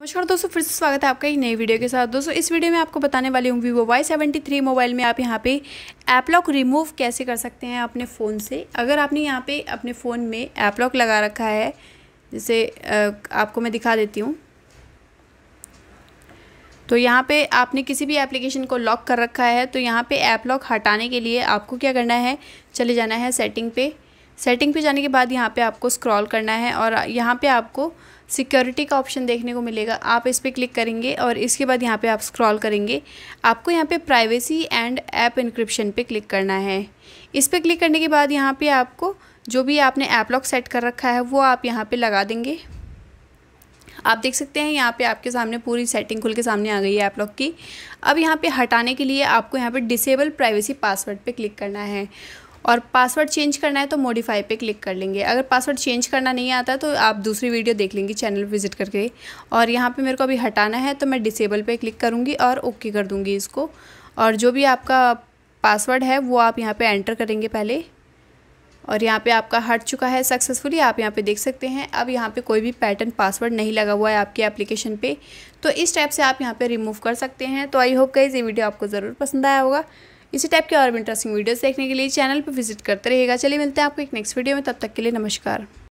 नमस्कार दोस्तों, फिर से स्वागत है आपका एक नई वीडियो के साथ। दोस्तों, इस वीडियो में आपको बताने वाली हूँ Vivo Y seventy three mobile में आप यहाँ पे ऐप लॉक रिमूव कैसे कर सकते हैं अपने फ़ोन से। अगर आपने यहाँ पे अपने फ़ोन में ऐप लॉक लगा रखा है, जैसे आपको मैं दिखा देती हूँ। तो यहाँ पे आपने किसी भी एप्लीकेशन को लॉक कर रखा है तो यहाँ पर ऐप लॉक हटाने के लिए आपको क्या करना है, चले जाना है सेटिंग पे। सेटिंग पे जाने के बाद यहाँ पे आपको स्क्रॉल करना है और यहाँ पे आपको सिक्योरिटी का ऑप्शन देखने को मिलेगा। आप इस पर क्लिक करेंगे और इसके बाद यहाँ पे आप स्क्रॉल करेंगे। आपको यहाँ पे प्राइवेसी एंड ऐप इंक्रिप्शन पे क्लिक करना है। इस पर क्लिक करने के बाद यहाँ पे आपको जो भी आपने ऐप लॉक सेट कर रखा है, वो आप यहाँ पे लगा देंगे। आप देख सकते हैं यहाँ पे आपके सामने पूरी सेटिंग खुल के सामने आ गई है ऐप लॉक की। अब यहाँ पे हटाने के लिए आपको यहाँ पे डिसेबल प्राइवेसी पासवर्ड पे क्लिक करना है। और पासवर्ड चेंज करना है तो मॉडिफाई पे क्लिक कर लेंगे। अगर पासवर्ड चेंज करना नहीं आता तो आप दूसरी वीडियो देख लेंगे चैनल विज़िट करके। और यहाँ पे मेरे को अभी हटाना है तो मैं डिसेबल पे क्लिक करूँगी और ओके कर दूँगी इसको। और जो भी आपका पासवर्ड है, वो आप यहाँ पर एंटर करेंगे पहले। और यहाँ पे आपका हट चुका है सक्सेसफुली आप यहाँ पे देख सकते हैं। अब यहाँ पे कोई भी पैटर्न पासवर्ड नहीं लगा हुआ है आपकी एप्लीकेशन पे। तो इस टाइप से आप यहाँ पे रिमूव कर सकते हैं। तो आई होप गाइज़ ये वीडियो आपको ज़रूर पसंद आया होगा। इसी टाइप के और इंटरेस्टिंग वीडियोस देखने के लिए चैनल पर विज़िट करते रहेगा चलिए मिलते हैं आपको एक नेक्स्ट वीडियो में। तब तक के लिए नमस्कार।